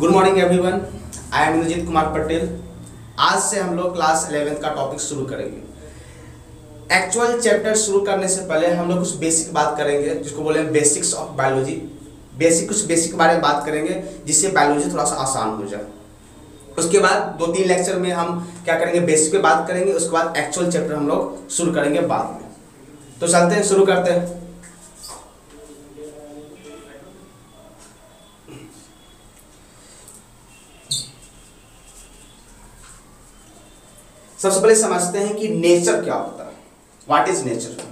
Good morning everyone I am Indrajeet Kumar Patel आज से हम लोग क्लास 11th का टॉपिक शुरू करेंगे। एक्चुअल चैप्टर शुरू करने से पहले हम लोग कुछ बेसिक बात करेंगे, जिसको बोले बेसिक्स ऑफ़ बायोलॉजी बेसिक कुछ बेसिक बारे में बात करेंगे, जिससे बायोलॉजी थोड़ा सा आसान हो जाए। उसके बाद दो तीन लेक्चर में हम क्या करेंगे बेसिक पे बात करेंगे, उसके बाद एक्चुअल चैप्टर हम लोग शुरू करेंगे बाद में। तो चलते हैं, शुरू करते हैं। सबसे पहले समझते हैं कि नेचर क्या होता है। What is nature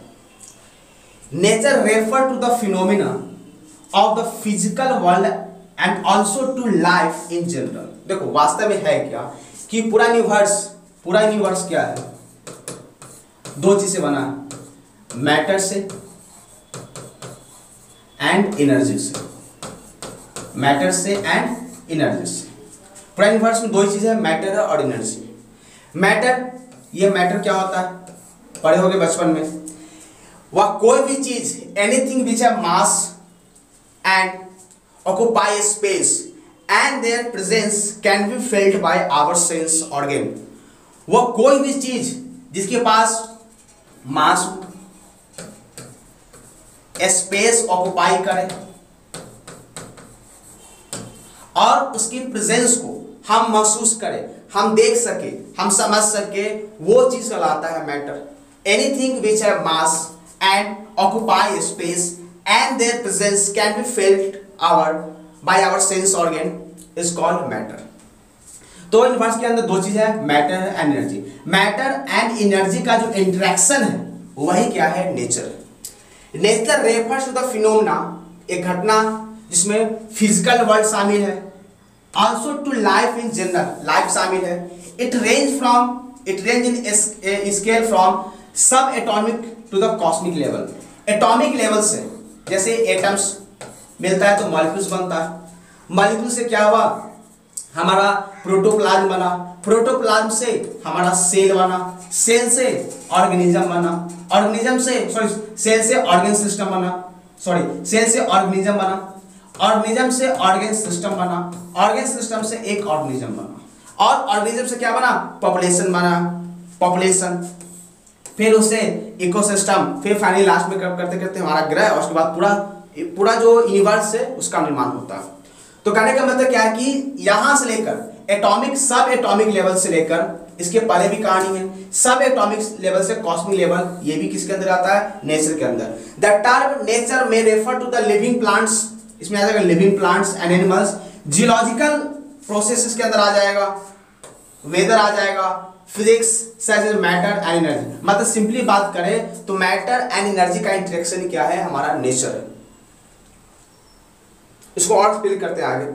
nature refer to the phenomena of the physical world and also to life in general देखो, वास्तव में है क्या कि पूरा यूनिवर्स पूरा यूनिवर्स क्या है? दो चीज़ बना है। मैटर से एंड एनर्जी से। मैटर से एंड एनर्जी से। पूरा यूनिवर्स में दो ही चीज़ें मैटर और एनर्जी मैटर, ये मैटर क्या होता है? पढ़े होगे बचपन में। वह कोई भी चीज़ एनीथिंग विच है mass and occupy space and their presence can be felt by our sense organ वह कोई भी चीज़ जिसके पास मास स्पेस ऑक्यूपाई करे और उसकी प्रेजेंस को हम महसूस करें। हम देख सके, हम समझ सके, वो चीज़ कहलाता है मैटर एनीथिंग विच है mass and occupy space and their presence can be felt our by our sense organ is called matter तो यूनिवर्स के अंदर दो चीज़ है matter and energy matter and energy का जो इंटरेक्शन है, वही क्या है? Nature nature refers to the phenomena एक घटना जिसमें फ़िज़िकल वर्ल्ड शामिल है। Also to life in general life शामिल है it range from it range in scale from subatomic to the cosmic level atomic level से, जैसे एटम्स मिलता है तो मॉलिक्यूल्स बनता है। मॉलिक्यूल से क्या हुआ? हमारा प्रोटोप्लाज्म बना। प्रोटोप्लाज्म से हमारा सेल बना। सेल से ऑर्गेनिज्म बना। ऑर्गेनिज्म से सॉरी सेल से ऑर्गेन सिस्टम बना। सॉरी सेल से ऑर्गेनिज्म बना। ऑर्गेनिज्म से ऑर्गेन सिस्टम बना, ऑर्गेन सिस्टम से एक ऑर्गेनिज्म बना। और ऑर्गेनिज्म से क्या बना? पॉपुलेशन बना, पॉपुलेशन। फिर उसे इकोसिस्टम, फिर फाइनली लास्ट में करते करते हमारा ग्रह, और उसके बाद पूरा पूरा जो यूनिवर्स है, उसका निर्माण होता है। तो कहने का मतलब क्या है कि यहाँ से लेकर एटॉमिक सब एटॉमिक लेवल से लेकर, इसके पहले भी कहानी है, सब एटॉमिक लेवल से कॉस्मिक लेवल ये भी किसके अंदर आता है? नेचर के अंदर। द टर्म नेचर में refer to the living plants इसमें आ जाएगा living plants and animals geological process के अंदर आ जाएगा वेदर आ जाएगा physics such matter and energy मतलब सिंपली बात करें तो मैटर एंड एनर्जी का इंटरेक्शन क्या है? हमारा नेचर है। इसको और फिल करते हैं आगे।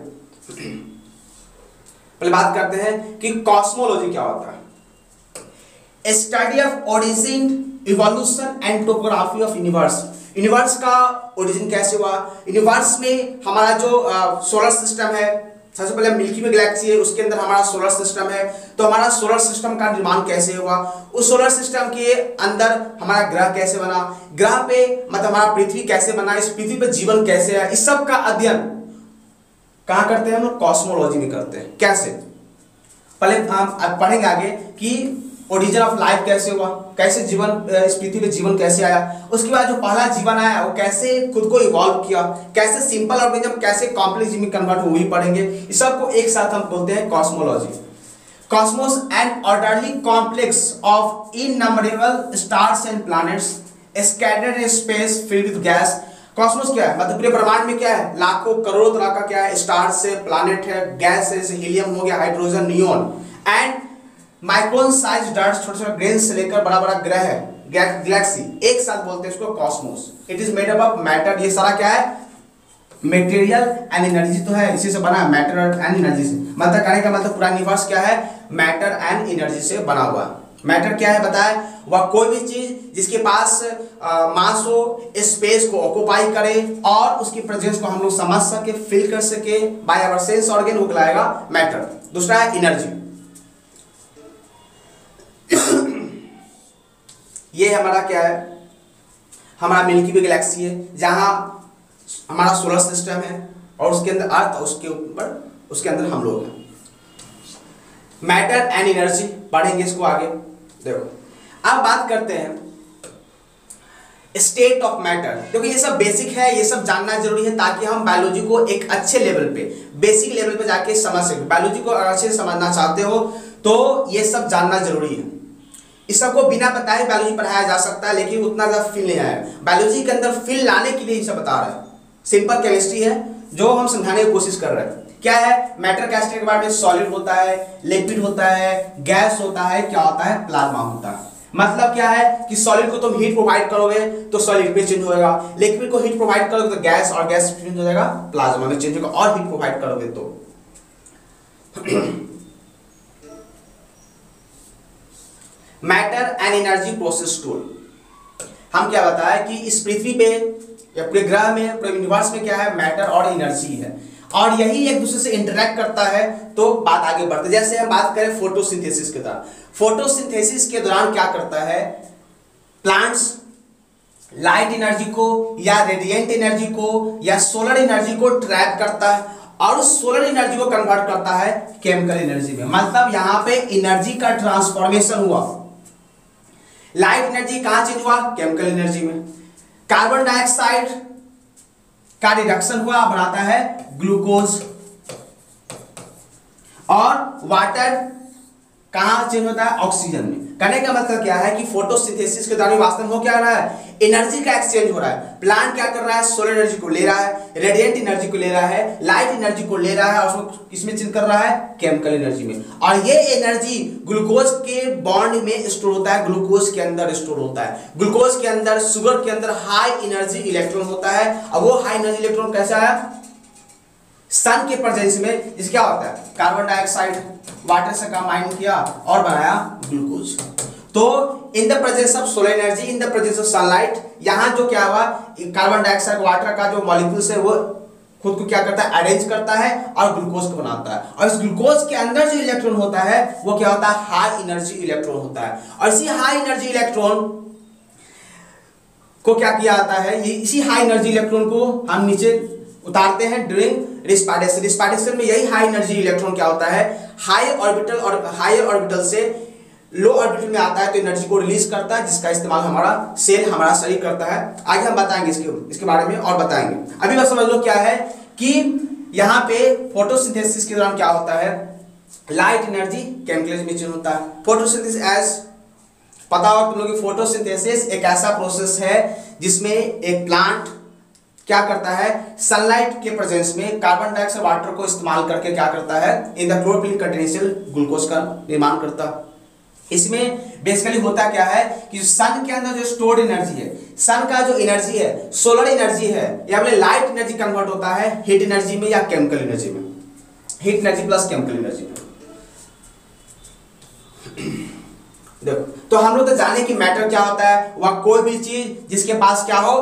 पहले बात करते हैं कि कॉस्मोलॉजी क्या होता है। Study of origin evolution and topography of universe universe का ओरिजिन कैसे हुआ? यूनिवर्स में हमारा जो सोलर सिस्टम है, सबसे पहले मिल्की वे गैलेक्सी है, उसके अंदर हमारा सोलर सिस्टम है। तो हमारा सोलर सिस्टम का निर्माण कैसे हुआ? उस सोलर सिस्टम के अंदर हमारा ग्रह कैसे बना? ग्रह पे मतलब हमारा पृथ्वी कैसे बना? इस पृथ्वी पे जीवन कैसे है? इस सब का अध्ययन कहाँ करते हैं हम लोग? कॉस्मोलॉजी में करते हैं। कैसे? पहले हम, पढ़ेंगे आगे कि ओरिजिन ऑफ़ लाइफ कैसे हुआ? कैसे जीवन इस पृथ्वी पे जीवन कैसे आया? उसके बाद जो पहला जीवन आया, वो कैसे खुद को इवॉल्व किया? कैसे सिंपल ऑर्गेनिज्म कैसे कॉम्प्लेक्स जीवन कन्वर्ट हुआ वही पढ़ेंगे इस सबको एक साथ हम बोलते हैं cosmology cosmos and orderly complex of innumerable stars and planets scattered in space filled with gas. Cosmos क्या है? मतलब पूरे ब्रह्मांड में क्या है? लाखों, करोड़ों तरह का क्या है? स्टार्स है प्लैनेट है गैस है हीलियम हो गया hydrogen neon and micron size dirt छोटे छोटे ग्रेन से लेकर बड़ा बड़ा ग्रह गैलेक्सी। एक साथ बोलते हैं इसको cosmos. It is made up of matter ये सारा क्या है? मेटेरियल एंड एनर्जी तो है, इसी से बना है मैटर एंड एनर्जी से। मतलब कहने का मतलब पूरा यूनिवर्स क्या है? मैटर एंड एनर्जी से बना हुआ। मैटर क्या है बताए? वह कोई भी चीज़ जिसके पास मास हो स्पेस को ऑक्यूपाई करे और उसकी प्रेजेंस को हम लोग समझ सके फील कर सके बाय आवर सेंस ऑर्गन वो कहलाएगा मैटर दूसरा है एनर्जी ये हमारा क्या है? हमारा मिल्की वे गैलेक्सी है, जहाँ हमारा सोलर सिस्टम है और उसके अंदर अर्थ उसके ऊपर, उसके अंदर हम लोग हैं। मैटर एंड एनर्जी पढ़ेंगे इसको आगे। देखो, अब बात करते हैं स्टेट ऑफ़ मैटर। क्योंकि ये सब बेसिक है, ये सब जानना ज़रूरी है ताकि हम बायोलॉजी को एक अच्छे लेवल पे, बेसिक लेवल पे जाके समझ सके। बायोलॉजी को अगर अच्छे से समझना चाहते हो तो ये सब जानना ज़रूरी है। इस सबको बिना बताए बायोलॉजी पढ़ाया जा सकता है लेकिन उतना ज़्यादा फील नहीं आया। बायोलॉजी के अंदर फील लाने के लिए सब बता रहे हैं। सिंपल केमिस्ट्री है, जो हम समझाने की कोशिश कर रहे हैं। क्या है? मैटर कैस्ट्रेट के बारे में सॉलिड होता है लिक्विड होता है गैस होता है, क्या होता है? प्लाज्मा होता है। मतलब क्या है? कि सॉलिड को तुम हीट प्रोवाइड करोगे तो सॉलिड में चेंज होगा लिक्विड को हीट प्रोवाइड करोगे तो गैस और गैस चेंज हो जाएगा। प्लाज्मा में चेंज होगा, और हीट प्रोवाइड करोगे तो। Matter and energy process tool. हम क्या बताया कि इस पृथ्वी पे या पूरे ग्रह में, पूरे यूनिवर्स में क्या है? मैटर और एनर्जी है। और यही एक दूसरे से इंटरेक्ट करता है तो बात आगे बढ़ती जैसे हम बात करें फोटोसिंथेसिस के दौरान फोटोसिंथेसिस के दौरान क्या करता है? प्लांट्स लाइट एनर्जी को या रेडिएंट एनर्जी को या सोलर एनर्जी को ट्रैप करता है। और उस सोलर एनर्जी को कन्वर्ट करता है केमिकल एनर्जी में। मतलब यहाँ पे एनर्जी का ट्रांसफॉर्मेशन हुआ। लाइट एनर्जी कहाँ चेंज हुआ? केमिकल एनर्जी में। कार्बन डाइऑक्साइड का रिडक्शन हुआ बनाता है ग्लूकोज। और वाटर कहाँ चेंज होता है? ऑक्सीजन में। कहने का मतलब क्या है कि फोटोसिंथेसिस के दौरान वास्तव में हो क्या रहा है? एनर्जी का एक्सचेंज हो रहा है। प्लांट क्या कर रहा है? सोलर एनर्जी को ले रहा है रेडिएंट एनर्जी को ले रहा है लाइट एनर्जी को ले रहा है और उसको किसमें चेंज कर रहा है? केमिकल एनर्जी में। और ये एनर्जी ग्लूकोज के बॉन्ड में स्टोर होता है। ग्लूकोज के अंदर स्टोर होता है। ग्लूकोज के अंदर शुगर के अंदर हाई एनर्जी इलेक्ट्रॉन होता है। और वो हाई एनर्जी इलेक्ट्रॉन कैसा है? सन के प्रेजेंस में जिस क्या होता है? कार्बन डाइऑक्साइड वाटर से कंबाइन किया और बनाया ग्लूकोज तो in the presence of solar energy in the presence of sunlight यहाँ जो क्या हुआ? कार्बन डाइऑक्साइड वाटर का जो मॉलिक्यूल्स है वो खुद को क्या करता है? अरेंज करता है और ग्लूकोज को बनाता है। और इस ग्लूकोज के अंदर जो इलेक्ट्रॉन होता है, वो क्या होता है? हाई एनर्जी इलेक्ट्रॉन होता है। और इसी हाई एनर्जी इलेक्ट्रॉन को क्या किया जाता है? ये इसी हाई एनर्जी इलेक्ट्रॉन को हम नीचे उतारते हैं ड्यूरिंग रिस्पाइडेशन रिस्पाइडेशन में यही हाई एनर्जी इलेक्ट्रॉन क्या होता है? हाई ऑर्बिटल और हायर ऑर्बिटल से लो ऑर्बिटल में आता है तो एनर्जी को रिलीज़ करता है, जिसका इस्तेमाल हमारा सेल हमारा शरीर करता है। आगे हम बताएँगे इसके इसके बारे में और बताएँगे। अभी बस समझ लो क्या है कि यहाँ पे फोटोसिंथेसिस के दौरान क्या होता है? लाइट एनर्जी केमिकल में चेंज होता है। फोटोसिंथेसिस एज पता हो तुम लोग फोटोसिंथेसिस एक ऐसा प्रोसेस है जिसमें एक प्लांट क्या करता है? सनलाइट के प्रेजेंस में कार्बन डाइऑक्साइड वाटर को इस्तेमाल करके क्या करता है? इन द क्लोरोफिल कंटेनेशियल ग्लूकोज का निर्माण करता। इसमें बेसिकली होता क्या है कि सन के अंदर जो स्टोर्ड एनर्जी है सन का जो एनर्जी है सोलर एनर्जी है, या बोले लाइट एनर्जी कन्वर्ट होता है हीट एनर्जी में या केमिकल एनर्जी में। Heat energy plus chemical energy में। देखो तो हम लोग तो जाने कि मैटर क्या होता है, वह कोई भी चीज़ जिसके पास क्या हो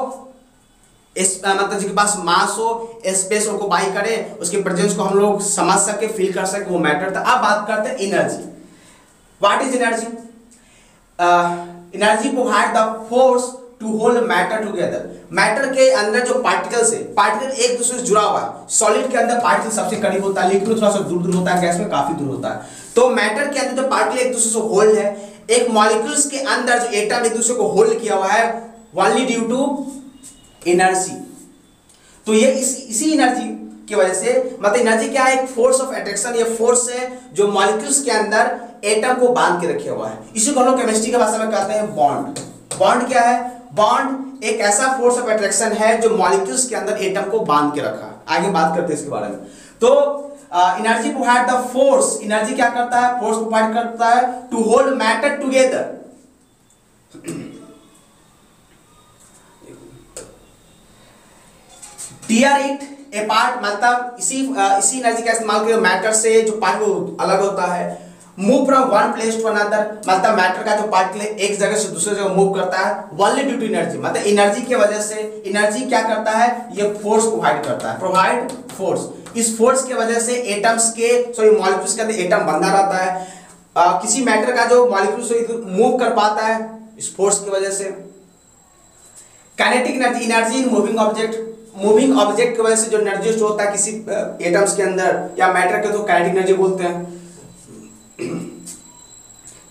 इस मतलब जिसके पास मास हो स्पेस को बाई करे उसके प्रेजेंस को हम लोग समझ सके फील कर सके वो मैटर था। अब बात करते हैं What is energy? Uh, energy provide the force to hold matter together matter के अंदर जो पार्टिकल्स है पार्टिकल एक दूसरे से जुड़ा हुआ है। सॉलिड के अंदर पार्टिकल सबसे करीब होता है लिक्विड थोड़ा सा दूर दूर होता है गैस में काफ़ी दूर होता है। तो मैटर के अंदर जो पार्टिकल एक दूसरे से होल्ड है एक मॉलिक्यूल्स के अंदर जो एटम एक दूसरे को होल्ड किया हुआ है ओनली ड्यू टू एनर्जी। तो ये इस, इसी एनर्जी की वजह से मतलब एनर्जी क्या है? एक फोर्स ऑफ़ अट्रैक्शन या फोर्स है जो मॉलिक्यूल्स के अंदर एटम को बाँध के रखे हुआ है। इसी को हम लोग केमिस्ट्री के भाषा में कहते हैं बॉन्ड बॉन्ड क्या है? बॉन्ड एक ऐसा फोर्स ऑफ़ अट्रैक्शन है जो मॉलिक्यूल्स के अंदर एटम को बाँध के रखा आगे बात करते हैं इसके बारे में। तो energy provide the force energy क्या करता है? फोर्स प्रोवाइड करता है to hold matter together tear it apart मतलब इसी इसी एनर्जी का इस्तेमाल कर मैटर से जो पार्ट अलग होता है। Move from one place to another मतलब मैटर का जो पार्टिकल एक जगह से दूसरे जगह मूव करता है ओनली ड्यू टू एनर्जी मतलब एनर्जी की वजह से एनर्जी क्या करता है? ये फोर्स प्रोवाइड करता है। प्रोवाइड फोर्स इस फोर्स की वजह से एटम्स के सॉरी मॉलिक्यूल्स के एटम बंधा रहता है। आ, किसी मैटर का जो मॉलिक्यूल मूव कर पाता है इस फोर्स की वजह से। Kinetic energy energy in moving object moving object की वजह से जो एनर्जी स्टोर होता है किसी एटम्स के अंदर या मैटर के तो काइनेटिक एनर्जी बोलते हैं।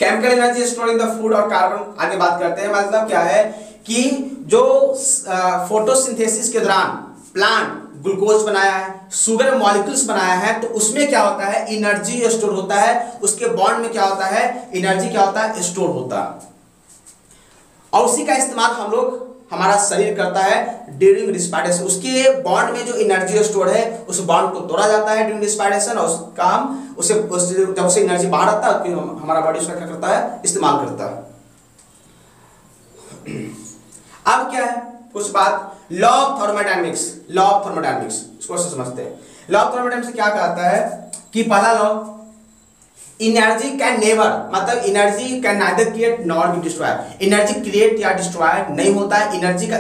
Chemical energy store in the food और कार्बन आगे बात करते हैं मतलब क्या है कि जो फोटोसिंथेसिस के दौरान प्लांट ग्लूकोज बनाया है शुगर मॉलिक्यूल्स बनाया है तो उसमें क्या होता है? एनर्जी स्टोर होता है, उसके बॉन्ड में क्या होता है? एनर्जी क्या होता है? स्टोर होता। है और उसी का इस्तेमाल हम लोग हमारा शरीर करता है ड्यूरिंग रिस्पायरेशन उसके बॉन्ड में जो एनर्जी स्टोर है, उस बॉन्ड को तोड़ा जाता है ड्यूरिंग रिस्पायरेशन और उसका हम उसे जब उसे एनर्जी बाहर आता है, फिर हमारा बॉडी उसका क्या करता है? इस्तेमाल करता है। अब क्या है? कुछ बात। Law of thermodynamics law of thermodynamics इसको समझते हैं। लॉ ऑफ़ थर्मोडायनेमिक्स क्या कहता है? कि पहला लॉ एनर्जी कैन नेवर मतलब energy can neither create not be destroy energy create या डिस्ट्रॉय नहीं होता है। एनर्जी का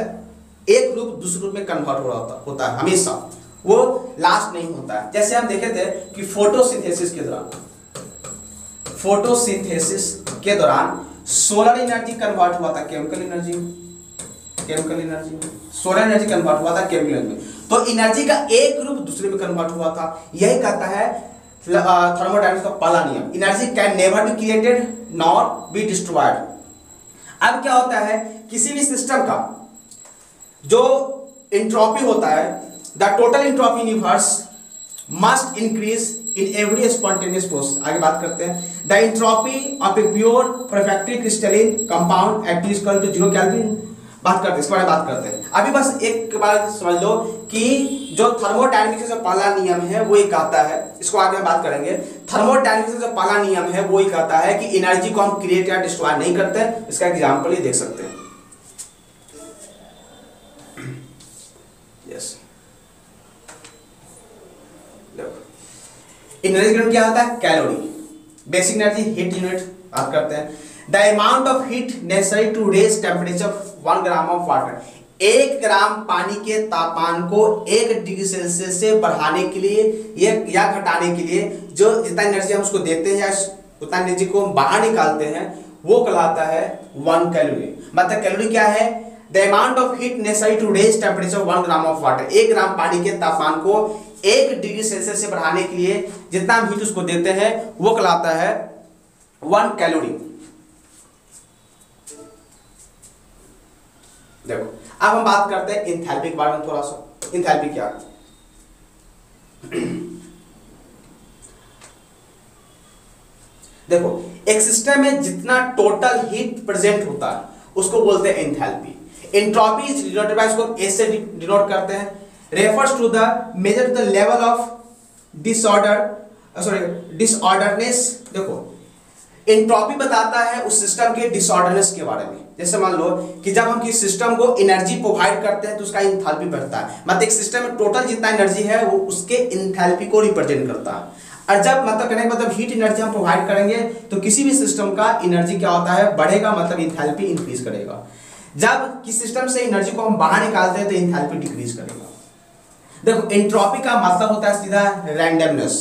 एक रूप दूसरे रूप में कन्वर्ट हो रहा होता है, हमेशा। वो लास्ट नहीं होता है। जैसे हम देखे थे कि फोटोसिंथेसिस के दौरान फोटोसिंथेसिस के दौरान सोलर एनर्जी कन्वर्ट हुआ था chemical energy chemical energy solar energy convert हुआ था केमिकल एनर्जी तो एनर्जी का एक रूप दूसरे में कन्वर्ट हुआ था। यही कहता है थर्मोडायनेमिक्स का पहला नियम energy can never be created nor be destroyed अब क्या होता है? किसी भी सिस्टम का जो इंट्रॉपी होता है the total entropy universe must increase in every spontaneous process आगे बात करते हैं। The entropy of a pure perfectly crystalline compound at least to zero kelvin बात करते हैं इसके बारे में बात करते हैं। अभी बस एक बार समझ लो कि जो थर्मोडायनेमिक्स का पहला नियम है वो एक आता है। इसको आगे हम बात करेंगे। थर्मोडायनेमिक्स जो पहला नियम है वो एक आता है कि एनर्जी को हम क्रिएट या डिस्ट्रॉय नहीं करते। इसका एग्जांपल ही देख सकते हैं। यस एनर्जी क्या होता है? Calorie basic energy heat unit बात करते हैं। The amount of heat necessary to raise temperature one gram of water एक ग्राम पानी के तापमान को एक डिग्री सेल्सियस से बढ़ाने के लिए या घटाने के लिए जो जितना एनर्जी हम उसको देते हैं या उतना एनर्जी को हम बाहर निकालते हैं, वो कहलाता है वन कैलोरी मतलब कैलोरी क्या है? The amount of heat necessary to raise temperature one gram of water एक ग्राम पानी के तापमान को एक डिग्री सेल्सियस से बढ़ाने के लिए जितना हम हीट उसको देते हैं, वो कहलाता है वन कैलोरी देखो अब हम बात करते हैं इंथैल्पी के बारे में थोड़ा सा। इंथैल्पी क्या है? देखो, एक सिस्टम में जितना टोटल हीट प्रेजेंट होता है, उसको बोलते हैं enthalpy entropy is denoted by इसको एस से डिनोट करते हैं. Refers to the measure to the level of disorder sorry disorderness देखो एंट्रोपी बताता है उस सिस्टम के डिसऑर्डरनेस के बारे में। जैसे मान लो कि जब हम किसी सिस्टम को एनर्जी प्रोवाइड करते हैं तो उसका इंथैल्पी बढ़ता है। मतलब एक सिस्टम में टोटल जितना एनर्जी है, वो उसके इंथैल्पी को रिप्रेजेंट करता है। और जब मतलब कहने का मतलब हीट एनर्जी हम प्रोवाइड करेंगे तो किसी भी सिस्टम का एनर्जी क्या होता है? बढ़ेगा मतलब इंथैल्पी इंक्रीज करेगा। जब किसी सिस्टम से एनर्जी को हम बाहर निकालते हैं तो इंथैल्पी डिक्रीज करेगा। देखो एंट्रोपी का मतलब होता है सीधा रैंडमनेस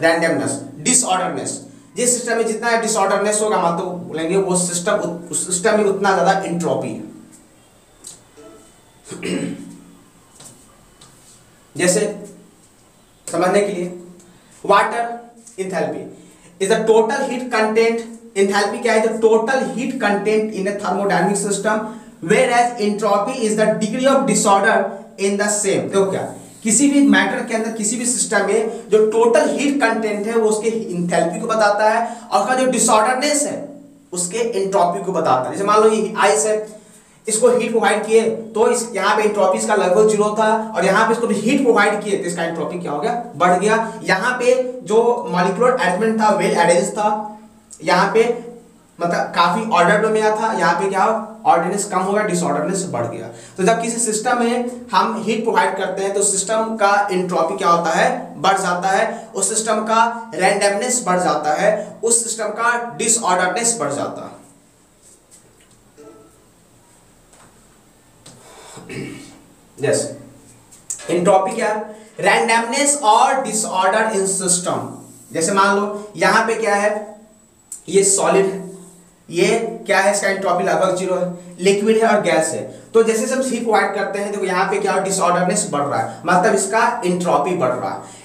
रैंडमनेस डिसऑर्डरनेस जिस सिस्टम में जितना डिसऑर्डरनेस होगा मतलब तो बोलेंगे, वो सिस्टम उस सिस्टम में उतना ज़्यादा इंट्रोपी है। जैसे, समझने के लिए water enthalpy is the total heat content enthalpy क्या है? The total heat content in a thermodynamic system whereas entropy is the degree of disorder in the same देखो क्या किसी भी मैटर के अंदर, किसी भी सिस्टम में जो टोटल हीट कंटेंट है, वो उसके इंथैल्पी को बताता है और उसका जो डिसऑर्डरनेस है, उसके इंट्रोपी को बताता है। जैसे मान लो ये आइस है, इसको हीट प्रोवाइड किए तो इस, यहाँ पे इंट्रोपी इसका लगभग ज़ीरो था और यहाँ पे इसको भी हीट प्रोवाइड किए तो इसका इंट्रोपी क्या हो गया? बढ़ गया। यहाँ पे जो मॉलिकुलर अरेंजमेंट था वेल अरेंज था, यहाँ पे मतलब काफ़ी ऑर्डर में था, यहाँ पे क्या ऑर्डरनेस कम हो गया डिसऑर्डरनेस बढ़ गया। तो जब किसी सिस्टम में हम हीट प्रोवाइड करते हैं तो सिस्टम का इंट्रोपी क्या होता है? बढ़ जाता है। उस सिस्टम का रैंडमनेस बढ़ जाता है। उस सिस्टम का डिसऑर्डरनेस बढ़ जाता है। यस इंट्रोपी क्या रैंडमनेस और डिसऑर्डर इन सिस्टम जैसे मान लो, यहाँ पे क्या है? ये सॉलिड है। ये क्या है इसका एंट्रोपी लगभग ज़ीरो है लिक्विड है और गैस है। तो जैसे हम सी प्रोवाइड करते हैं, देखो यहाँ पे क्या डिसऑर्डरनेस बढ़ रहा है मतलब इसका इंट्रोपी बढ़ रहा है।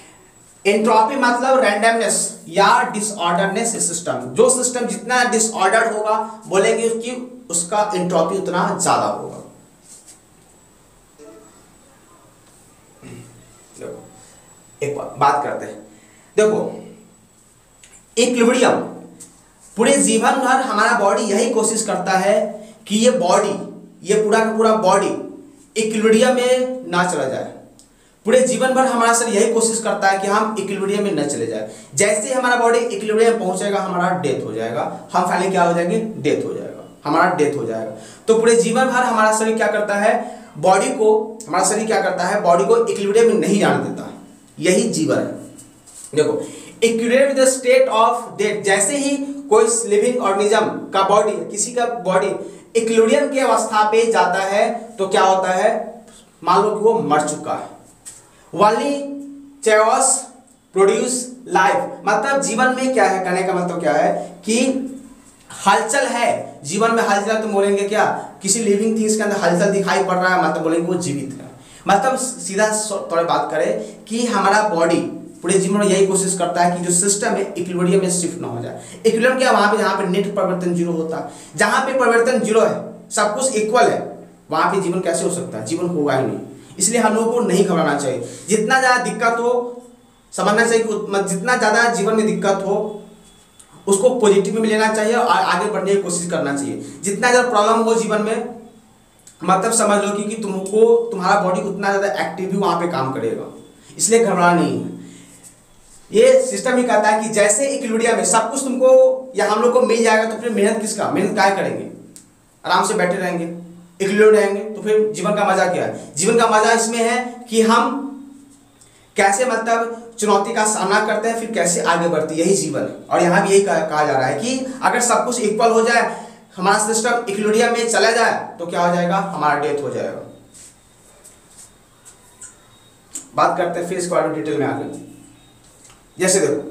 इंट्रोपी मतलब रैंडमनेस या डिसऑर्डरनेस सिस्टम जो सिस्टम जितना डिसऑर्डर होगा, बोलेंगे उसकी उसका इंट्रोपी उतना ज़्यादा होगा। देखो, एक बात करते हैं। देखो इक्विलिब्रियम पूरे जीवन भर हमारा बॉडी यही कोशिश करता है कि ये बॉडी ये पूरा का पूरा बॉडी इक्विलिब्रियम में ना चला जाए। पूरे जीवन भर हमारा शरीर यही कोशिश करता है कि हम इक्विलिब्रियम में न चले जाए। जैसे ही हमारा बॉडी इक्विलिब्रियम पहुंचेगा, हमारा डेथ हो जाएगा। हम फाइनली क्या हो जाएँगे? डेथ हो जाएगा। हमारा डेथ हो जाएगा। तो पूरे जीवन भर हमारा शरीर क्या करता है? बॉडी को, हमारा शरीर क्या करता है? बॉडी को इक्विलिब्रियम में नहीं जाने देता। यही जीवन है। देखो इक्विलिब्रियम स्टेट ऑफ़ डेथ जैसे ही कोई लिविंग ऑर्गेनिज्म का बॉडी, किसी का बॉडी इक्विलिब्रियम की अवस्था पे जाता है तो क्या होता है? मान लो कि वो मर चुका है। वाली चेवस प्रोड्यूस लाइफ मतलब जीवन में क्या है? कहने का मतलब क्या है? कि हलचल है। जीवन में हलचल तो बोलेंगे क्या? किसी लिविंग थिंग्स के अंदर हलचल दिखाई पड़ रहा है मतलब बोलेंगे वो जीवित है। मतलब सीधा थोड़ा बात करें कि हमारा बॉडी पूरे जीवन यही कोशिश करता है कि जो सिस्टम है इक्विलिब्रियम में शिफ्ट ना हो जाए। इक्विलिब्रियम क्या वहाँ पे जहाँ पे नेट परिवर्तन ज़ीरो होता है। जहाँ पे परिवर्तन ज़ीरो है सब कुछ इक्वल है वहाँ पे जीवन कैसे हो सकता है? जीवन होगा ही नहीं। इसलिए हम लोगों को नहीं घबराना चाहिए। जितना ज़्यादा दिक्कत हो समझना चाहिए कि जितना ज़्यादा जीवन में दिक्कत हो उसको पॉजिटिव में लेना चाहिए और आगे बढ़ने की कोशिश करना चाहिए। जितना ज़्यादा प्रॉब्लम हो जीवन में मतलब समझ लो कि, तुमको तुम्हारा बॉडी उतना ज़्यादा एक्टिव भी वहाँ पे काम करेगा। इसलिए घबराना नहीं है। ये सिस्टम ही कहता है कि जैसे इक्विलिब्रियम में सब कुछ तुमको या हम लोग को मिल जाएगा तो फिर मेहनत किसका? मेहनत काय करेंगे? आराम से बैठे रहेंगे इक्विलिब्रियम रहेंगे तो फिर जीवन का मज़ा क्या है? जीवन का मज़ा इसमें है कि हम कैसे मतलब चुनौती का सामना करते हैं, फिर कैसे आगे बढ़ते यही जीवन और यहाँ भी यही कहा जा रहा है कि अगर सब कुछ इक्वल हो जाए, हमारा सिस्टम इक्विलिब्रियम में चला जाए तो क्या हो जाएगा? हमारा डेथ हो जाएगा। बात करते हैं फिर इसके बारे में डिटेल में आगे। जैसे देखो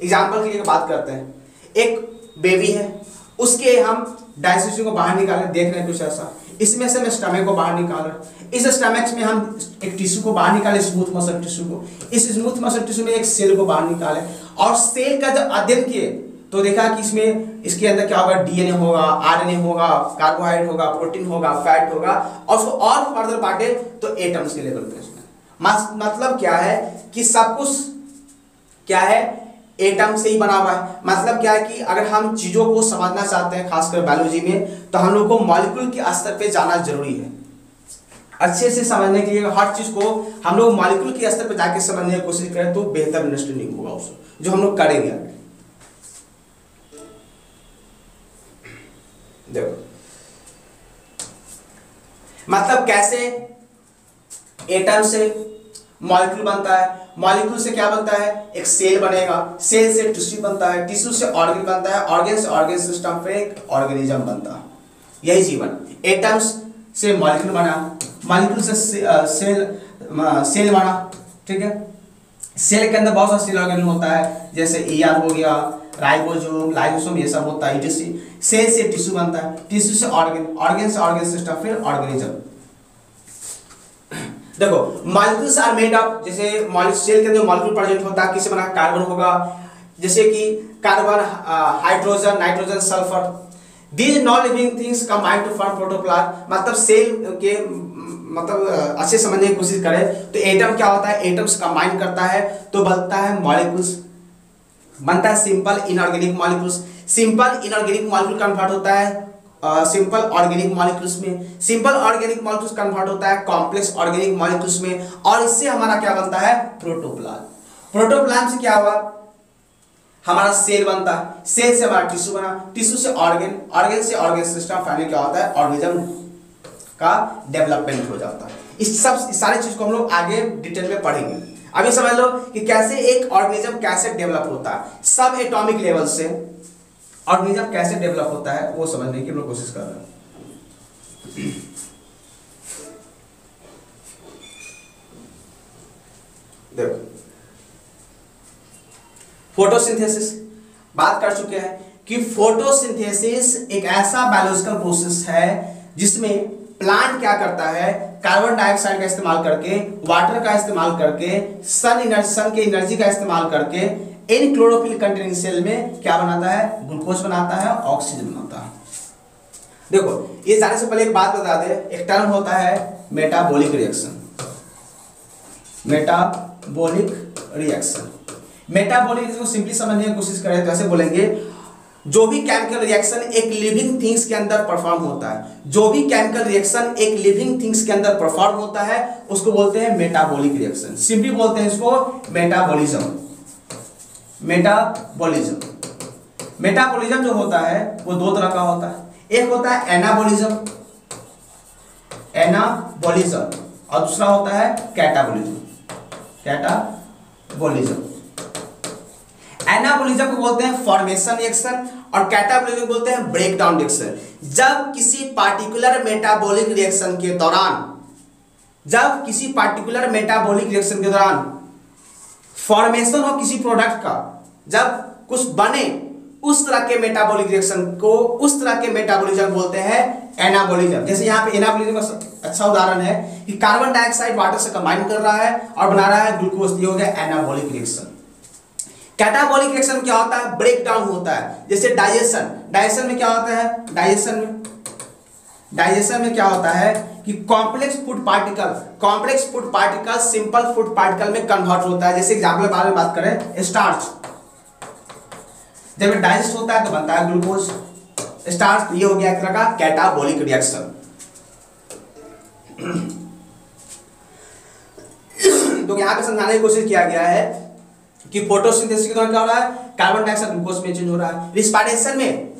एग्ज़ाम्पल के लिए बात करते हैं। एक बेबी है, उसके हम डायसिस को बाहर निकाले देख रहे हैं कुछ ऐसा। इसमें से मैं स्टमक को बाहर निकाल रहा इस स्टमक में हम एक टिश्यू को बाहर निकाले स्मूथ मसल टिश्यू को। इस स्मूथ मसल टिश्यू में एक सेल को बाहर निकाले। और सेल का जब अध्ययन किए तो देखा कि इसमें, इसके अंदर क्या होगा? डीएनए होगा आरएनए होगा कार्बोहाइड्रेट होगा प्रोटीन होगा फैट होगा, और उसको और फर्दर बांटे तो एटम्स के लेवल पे। मतलब क्या है कि सब कुछ क्या है? एटम से ही बना हुआ है। मतलब क्या है कि अगर हम चीज़ों को समझना चाहते हैं, खासकर बायोलॉजी में तो हम लोग को मॉलिक्यूल के स्तर पे जाना ज़रूरी है। अच्छे से समझने के लिए हर चीज़ को हम लोग मॉलिक्यूल के स्तर पर जाके समझने की कोशिश करें तो बेहतर अंडरस्टैंडिंग होगा उसको जो हम लोग करेंगे। देखो। मतलब कैसे? एटम से मॉलिक्यूल बनता है। मॉलिक्यूल से क्या बनता है? एक सेल बनेगा। सेल से टिश्यू बनता है। टिश्यू से ऑर्गेन बनता है। ऑर्गेन से ऑर्गेन सिस्टम फिर एक ऑर्गेनिज्म बनता। है यही जीवन। एटम्स से मॉलिक्यूल बना। मॉलिक्यूल से सेल सेल बना। ठीक है? सेल के अंदर बहुत सारा सेल ऑर्गेन होता है। जैसे ईआर हो गया, राइबोसोम लाइसोसोम ये सब होता है। सेल से टिश्यू बनता है। टिश्यू से ऑर्गेन ऑर्गेन से ऑर्गेन सिस्टम, फिर ऑर्गेनिज्म। देखो मॉलिक्यूल्स आर मेड अप जैसे सेल के अंदर मॉलिक्यूल प्रेजेंट होता है किसी बना? कार्बन होगा। जैसे कि carbon hydrogen nitrogen sulphur these non living things combine to form protoplasm मतलब सेल के मतलब अच्छे समझने की कोशिश करें तो एटम क्या होता है? एटम्स कंबाइन करता है तो बनता है मॉलिक्यूल्स बनता है simple inorganic molecules simple inorganic molecule convert होता है। सिंपल ऑर्गेनिक मॉलिक्यूल्स में। सिंपल ऑर्गेनिक मॉलिक्यूल्स कन्वर्ट होता है कॉम्प्लेक्स ऑर्गेनिक मॉलिक्यूल्स में, और इससे हमारा क्या बनता है? प्रोटोप्लाज्म प्रोटोप्लाज्म से क्या हुआ? हमारा सेल बनता है। सेल से हमारा टिश्यू बना। टिश्यू से ऑर्गेन ऑर्गेन से ऑर्गेन सिस्टम फाइनली क्या होता है? ऑर्गेनिज्म का डेवलपमेंट हो जाता है। इस सब, इस सारी चीज़ को हम लोग आगे डिटेल में पढ़ेंगे। अभी समझ लो कि कैसे एक ऑर्गेनिज्म कैसे डेवलप होता है। सब एटॉमिक लेवल से ऑर्गेनिज्म कैसे डेवलप होता है, वो समझने की हम कोशिश कर रहे हैं। देखो फोटोसिंथेसिस बात कर चुके हैं कि फोटोसिंथेसिस एक ऐसा बायोलॉजिकल प्रोसेस है जिसमें प्लांट क्या करता है? कार्बन डाइऑक्साइड का इस्तेमाल करके वाटर का इस्तेमाल करके सन एनर्जी सन के एनर्जी का इस्तेमाल करके इन क्लोरोफिल कंटेनिंग सेल में क्या बनाता है? ग्लूकोज बनाता है ऑक्सीजन बनाता है। देखो, ये जाने से पहले एक बात बता दे, एक टर्म होता है metabolic reaction metabolic reaction metabolic को सिंपली समझने की कोशिश करें तो ऐसे बोलेंगे, जो भी केमिकल रिएक्शन एक लिविंग थिंग्स के अंदर परफॉर्म होता है। जो भी केमिकल रिएक्शन एक लिविंग थिंग्स के अंदर परफॉर्म होता है, उसको बोलते हैं मेटाबॉलिक रिएक्शन सिंपली बोलते हैं इसको मेटाबॉलिज्म मेटाबॉलिज्म मेटाबॉलिज्म जो होता है, वो दो तरह का होता है। एक होता है एनाबॉलिज्म एनाबॉलिज्म और दूसरा होता है कैटाबॉलिज्म कैटाबॉलिज्म एनाबोलिज्म को बोलते हैं फॉर्मेशन रिएक्शन और कैटाबोलिज्म बोलते हैं ब्रेकडाउन रिएक्शन जब किसी पार्टिकुलर मेटाबॉलिक रिएक्शन के दौरान, जब किसी पार्टिकुलर मेटाबॉलिक रिएक्शन के दौरान फॉर्मेशन हो किसी प्रोडक्ट का, जब कुछ बने, उस तरह के मेटाबॉलिक रिएक्शन को उस तरह के मेटाबॉलिज्म बोलते हैं एनाबोलिज्म जैसे यहाँ पे एनाबोलिज्म का अच्छा उदाहरण है कि कार्बन डाइऑक्साइड वाटर से कंबाइन कर रहा है और बना रहा है ग्लूकोज ये हो गया एनाबॉलिक रिएक्शन कैटाबॉलिक रिएक्शन क्या होता है? ब्रेक डाउन होता है। जैसे डाइजेशन डाइजेशन में क्या होता है? डाइजेशन में डाइजेशन में क्या होता है कि complex food particle complex food particle simple food particle में कन्वर्ट होता है। जैसे एग्ज़ाम्पल बारे में बात करें स्टार्च जब डाइजेस्ट होता है तो बनता है ग्लूकोज स्टार्च ये हो गया एक तरह का कैटाबोलिक रिएक्शन तो यहाँ पे समझाने की कोशिश किया गया है कि फोटोसिंथेसिस के दौरान क्या हो रहा है? कार्बन डाइऑक्साइड ग्लूकोज में चेंज हो रहा है। रिस्पायरेशन में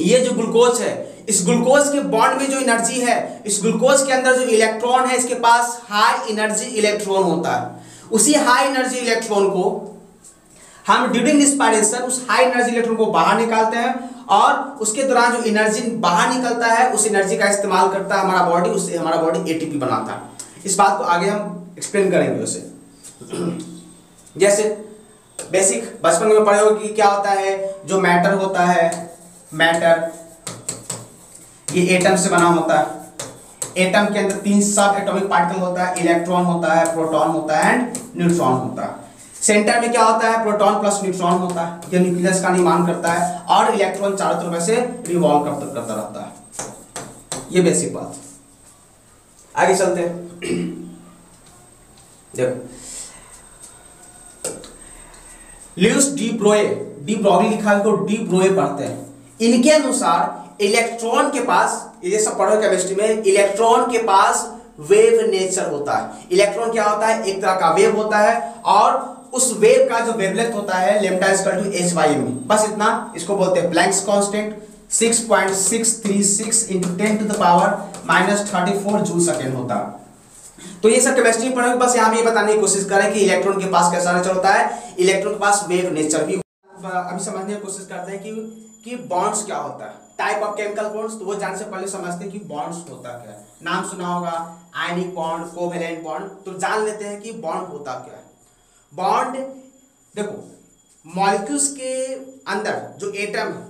ये जो ग्लूकोज है इस ग्लूकोज के बॉन्ड में जो एनर्जी है, इस ग्लूकोज के अंदर जो इलेक्ट्रॉन है, इसके पास हाई एनर्जी इलेक्ट्रॉन होता है। उसी हाई एनर्जी इलेक्ट्रॉन को हम ड्यूरिंग रिस्पायरेशन उस हाई एनर्जी इलेक्ट्रॉन को बाहर निकालते हैं और उसके दौरान जो एनर्जी बाहर निकलता है, उस एनर्जी का इस्तेमाल करता है हमारा बॉडी उससे हमारा बॉडी एटीपी बनाता है। इस बात को आगे हम एक्सप्लेन करेंगे उसे। जैसे बेसिक बचपन में पढ़े हो कि क्या होता है, जो मैटर होता है मैटर ये एटम से बना होता है। एटम के अंदर तीन सब एटॉमिक पार्टिकल होता है इलेक्ट्रॉन होता है प्रोटॉन होता है एंड न्यूट्रॉन होता है। सेंटर में क्या होता है? प्रोटॉन प्लस न्यूट्रॉन होता है। ये न्यूक्लियस का निर्माण करता है और इलेक्ट्रॉन चारों तरफ़ से रिवॉल्व करता, करता रहता है। ये बेसिक बात। आगे चलते हैं। देखो। Louis de Broglie de Broglie लिखा है डी ब्रोए पढ़ते हैं। इनके अनुसार इलेक्ट्रॉन के पास, ये सब पढ़ो केमिस्ट्री में, इलेक्ट्रॉन के पास वेव नेचर होता है। इलेक्ट्रॉन क्या होता है? एक तरह का वेव होता है और उस वेव का जो वेवलेंथ होता है lambda equal to H by M बस इतना, इसको बोलते हैं Planck's constant 6.636 into 10 to the power minus 34 joule second होता। तो ये सब केमिस्ट्री पढ़ेंगे बस यहाँ ये बताने की कोशिश करें कि इलेक्ट्रॉन के पास कैसा नेचर होता है। इलेक्ट्रॉन के पास वेव नेचर भी अभी समझने की कोशिश करते हैं कि कि बॉन्ड्स क्या होता है? टाइप ऑफ़ केमिकल बॉन्ड्स तो वो जानने से पहले समझते हैं कि बॉन्ड्स होता क्या है। नाम सुना होगा आयनिक बॉन्ड कोवेलेंट बॉन्ड तो जान लेते हैं कि बॉन्ड होता क्या है। बॉन्ड देखो मॉलिक्यूल्स के अंदर जो एटम है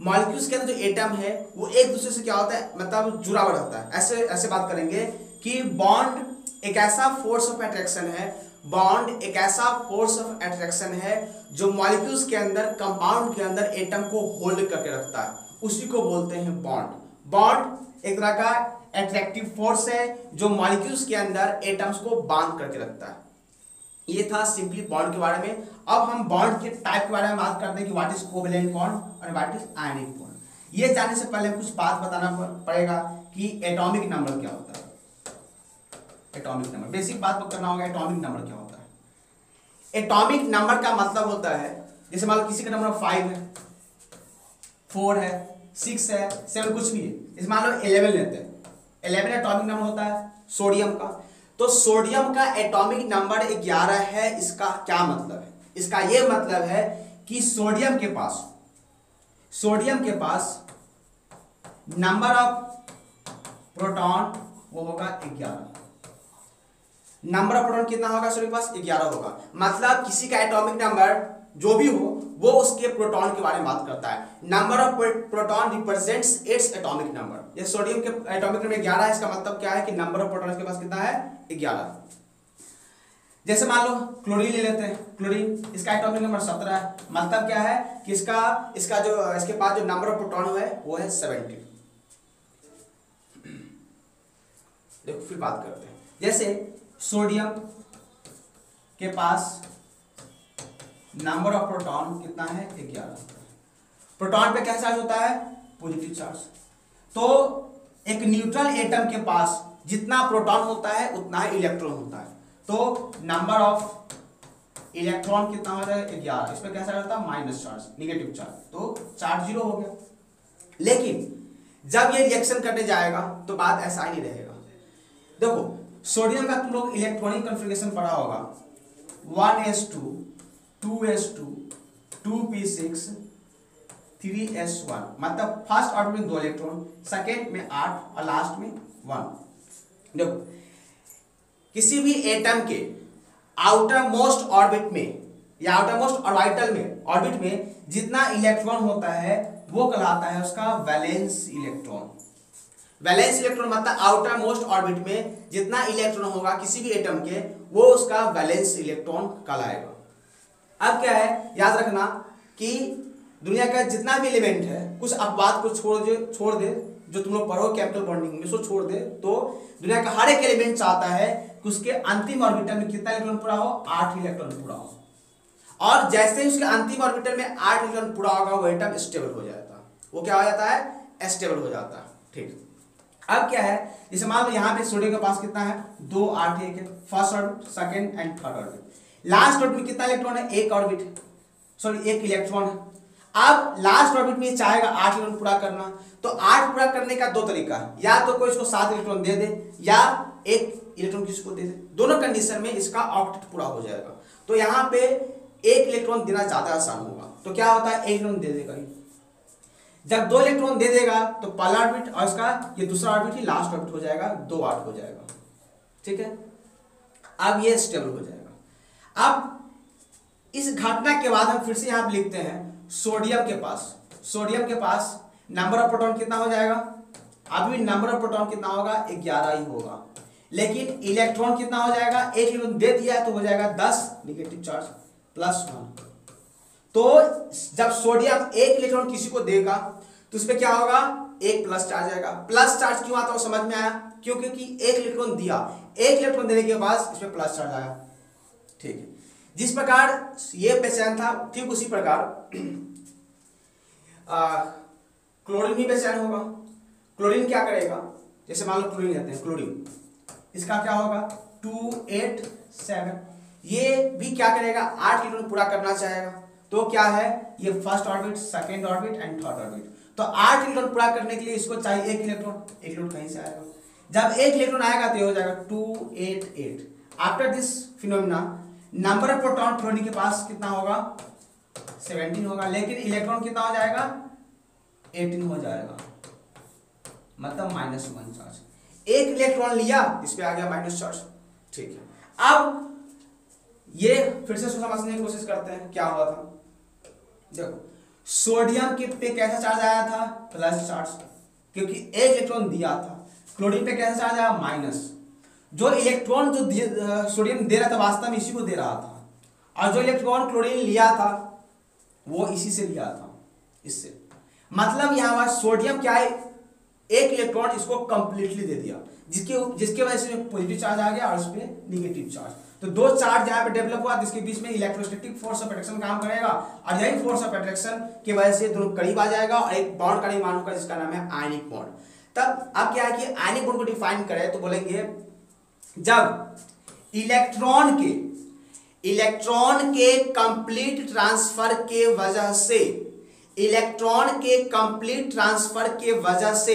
मॉलिक्यूल्स के अंदर जो एटम है, वो एक दूसरे से क्या होता है? मतलब जुड़ा हुआ रहता है। ऐसे ऐसे बात करेंगे कि बॉन्ड एक ऐसा फोर्स ऑफ़ अट्रैक्शन है बॉन्ड एक ऐसा फोर्स ऑफ़ एट्रैक्शन है जो मॉलिक्यूल्स के अंदर, कंपाउंड के अंदर एटम को होल्ड करके रखता है। उसी को बोलते हैं बॉन्ड। बॉन्ड एक तरह का एट्रैक्टिव फोर्स है जो मॉलिक्यूल्स के अंदर एटम्स को बाँध करके रखता है। ये था सिंपली बॉन्ड के बारे में। अब हम बॉन्ड के टाइप के बारे में बात करते हैं कि व्हाट इज़ कोवेलेंट बॉन्ड और व्हाट इज़ आयनिक बॉन्ड ये जानने से पहले कुछ बात बताना पड़ेगा कि एटॉमिक नंबर क्या होता है। एटॉमिक नंबर बेसिक बात करना होगा एटॉमिक नंबर क्या होता है? एटॉमिक नंबर का मतलब होता है, जैसे मान लो किसी का नंबर फाइव है फोर है सिक्स है सेवन कुछ भी है। जैसे मान लो इलेवन लेते हैं। इलेवन एटॉमिक नंबर होता है सोडियम का। तो सोडियम का एटॉमिक नंबर ग्यारह है, इसका क्या मतलब है? इसका यह मतलब है कि सोडियम के पास सोडियम के पास नंबर ऑफ़ प्रोटॉन वो होगा ग्यारह। नंबर ऑफ़ प्रोटॉन कितना होगा सोडियम के पास? ग्यारह होगा। मतलब किसी का एटॉमिक नंबर जो भी हो, वो उसके प्रोटॉन के बारे में बात करता है। Number of proton represents its atomic number ये सोडियम के एटॉमिक नंबर ग्यारह है, इसका मतलब क्या है कि नंबर ऑफ़ प्रोटॉन के पास कितना है? ग्यारह। जैसे मान लो क्लोरीन ले लेते हैं। क्लोरीन इसका एटॉमिक नंबर सत्रह है। मतलब क्या है कि इसका इसका जो, इसके पास जो नंबर ऑफ़ प्रोटॉन है, वो है सेवेंटी देखो, फिर बात करते हैं। जैसे सोडियम के पास नंबर ऑफ़ प्रोटॉन कितना है? ग्यारह। प्रोटॉन पे क्या चार्ज होता है? Positive charge. तो एक न्यूट्रल एटम के पास जितना प्रोटॉन होता है, उतना ही इलेक्ट्रॉन होता है। तो नंबर ऑफ़ इलेक्ट्रॉन कितना हो? जाएगा ग्यारह। इस पर क्या चार्ज होता है? Minus charge negative charge. तो चार्ज ज़ीरो हो गया। लेकिन जब ये रिएक्शन करने जाएगा तो बात ऐसा ही रहेगा। देखो सोडियम का तुम लोग इलेक्ट्रॉनिक कन्फिग्रेशन पढ़ा होगा। One S two two S two two P six, three S one. मतलब फ़र्स्ट ऑर्डर में दो इलेक्ट्रॉन, सेकेंड में आठ और लास्ट में वन। देखो, किसी भी एटम के आउटर मोस्ट ऑर्बिट में या आउटर मोस्ट ऑर्बिटल में, ऑर्बिट में जितना इलेक्ट्रॉन होता है, वो कहलाता है उसका वैलेंस इलेक्ट्रॉन। वैलेंस इलेक्ट्रॉन मतलब आउटर मोस्ट ऑर्बिट में जितना इलेक्ट्रॉन होगा किसी भी एटम के, वो उसका वैलेंस इलेक्ट्रॉन कहलाएगा। अब क्या है? याद रखना कि दुनिया का जितना भी एलिमेंट है, कुछ अपवाद को छोड़ दे छोड़ दे, जो तुम लोग पढ़ो कैपिटल बॉन्डिंग में सो छोड़ दे तो दुनिया का हर एक एलिमेंट चाहता है कि उसके अंतिम ऑर्बिटर में कितना इलेक्ट्रॉन पूरा हो? आठ इलेक्ट्रॉन पूरा हो। और जैसे ही उसके अंतिम ऑर्बिटर में आठ इलेक्ट्रॉन पूरा होगा, वो एटम स्टेबल हो जाता। है वो क्या हो जाता है? स्टेबल हो जाता। है ठीक। अब क्या है? जैसे मान लो यहाँ पे सोडियम के पास कितना है? दो, आठ, एक first orbit second and third orbit last orbit में कितना इलेक्ट्रॉन है? एक ऑर्बिट सॉरी एक इलेक्ट्रॉन है। अब लास्ट ऑर्बिट में चाहेगा आठ इलेक्ट्रॉन पूरा करना। तो आठ पूरा करने का दो तरीका है। या तो कोई इसको सात इलेक्ट्रॉन दे दे, या एक इलेक्ट्रॉन किसी को दे दे। दोनों कंडीशन में इसका ऑक्टेट पूरा हो जाएगा। तो यहाँ पे एक इलेक्ट्रॉन देना ज़्यादा आसान होगा। तो क्या होता है? एक इलेक्ट्रॉन दे देगा जब दो इलेक्ट्रॉन दे देगा तो पहला ऑर्बिट और इसका, ये दूसरा ऑर्बिट ही लास्ट ऑर्बिट हो जाएगा, दो आठ हो जाएगा। ठीक है? अब ये स्टेबल हो जाएगा। अब इस घटना के बाद हम फिर से यहाँ लिखते हैं सोडियम के पास। सोडियम के पास नंबर ऑफ़ प्रोटॉन कितना हो जाएगा? अभी नंबर ऑफ़ प्रोटॉन कितना होगा? ग्यारह ही होगा। लेकिन इलेक्ट्रॉन कितना हो जाएगा? एक इलेक्ट्रॉन दे दिया तो हो जाएगा दस निगेटिव चार्ज प्लस वन तो जब सोडियम एक इलेक्ट्रॉन किसी को देगा तो उसमें क्या होगा? एक प्लस चार्ज आएगा। प्लस चार्ज क्यों आता है समझ में आया? क्यों? क्योंकि एक इलेक्ट्रॉन दिया। एक इलेक्ट्रॉन देने के बाद इसमें प्लस चार्ज आया। ठीक है। जिस प्रकार ये पहचान था, ठीक उसी प्रकार क्लोरीन भी बेचैन होगा। क्लोरीन क्या करेगा? जैसे मान लो क्लोरीन लेते हैं क्लोरीन इसका क्या होगा? टू एट सेवन ये भी क्या करेगा? आठ इलेक्ट्रॉन पूरा करना चाहेगा। तो क्या है? ये first orbit second orbit and third orbit तो आठ इलेक्ट्रॉन पूरा करने के लिए इसको चाहिए एक इलेक्ट्रॉन एक इलेक्ट्रॉन कहीं से आएगा। जब एक इलेक्ट्रॉन आएगा तो हो जाएगा two eight eight after this phenomena number of proton chlorine के पास कितना होगा? सेवेंटीन होगा। लेकिन इलेक्ट्रॉन कितना हो जाएगा? एटीन हो जाएगा। मतलब माइनस वन चार्ज एक इलेक्ट्रॉन लिया, इस पे आ गया माइनस चार्ज ठीक है। अब ये फिर से समझने की कोशिश करते हैं, क्या हुआ था? देखो, सोडियम के पे कैसा चार्ज आया था? प्लस चार्ज क्योंकि एक इलेक्ट्रॉन दिया था। क्लोरीन पे कैसा चार्ज आया? माइनस जो इलेक्ट्रॉन जो सोडियम दे रहा था, वास्तव में इसी को दे रहा था। और जो इलेक्ट्रॉन क्लोरीन लिया था, वो इसी से लिया था। इससे। मतलब यहाँ पर सोडियम क्या है? एक इलेक्ट्रॉन इसको कंप्लीटली दे दिया। जिसके जिसके वजह से पॉजिटिव चार्ज आ गया और पर निगेटिव चार्ज तो दो चार्ज यहाँ पे डेवलप हुआ, जिसके बीच में इलेक्ट्रोस्टैटिक फोर्स ऑफ़ अट्रैक्शन काम करेगा, और यही फोर्स ऑफ़ अट्रैक्शन की वजह से दोनों करीब आ जाएगा, और एक बॉन्ड का निर्माण होगा जिसका नाम है आयनिक बॉन्ड तब अब क्या है कि आयनिक बॉन्ड को डिफाइन करें तो बोलेंगे, जब इलेक्ट्रॉन के इलेक्ट्रॉन के कंप्लीट ट्रांसफ़र के वजह से इलेक्ट्रॉन के कंप्लीट ट्रांसफ़र के वजह से